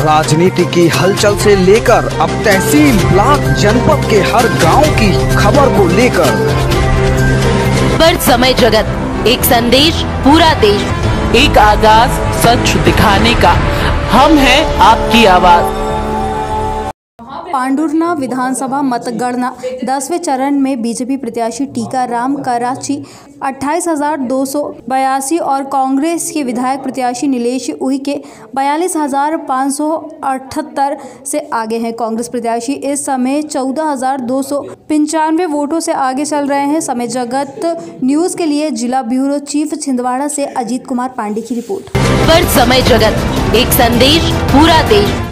राजनीति की हलचल से लेकर अब तहसील ब्लॉक जनपद के हर गाँव की खबर को लेकर। पर समय जगत, एक संदेश पूरा देश, एक आगाज़ सच दिखाने का। हम हैं आपकी आवाज़। पांडुरना विधानसभा मतगणना। दसवें चरण में बीजेपी प्रत्याशी टीकाराम कराची। अट्ठाईस हज़ार दो सौ बयासी और कांग्रेस के विधायक प्रत्याशी नीलेश उइके बयालीस हज़ार पाँच सौ अठहत्तर से आगे हैं। कांग्रेस प्रत्याशी इस समय चौदह हज़ार दो सौ पंचानवे वोटों से आगे चल रहे हैं। समय जगत न्यूज़ के लिए जिला ब्यूरो चीफ छिंदवाड़ा से अजीत कुमार पांडे की रिपोर्ट। पर समय जगत, एक संदेश, पूरा देश।